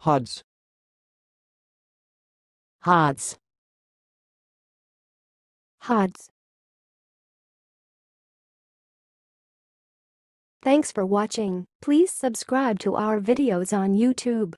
HODS. HODS. HODS. Thanks for watching. Please subscribe to our videos on YouTube.